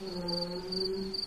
うん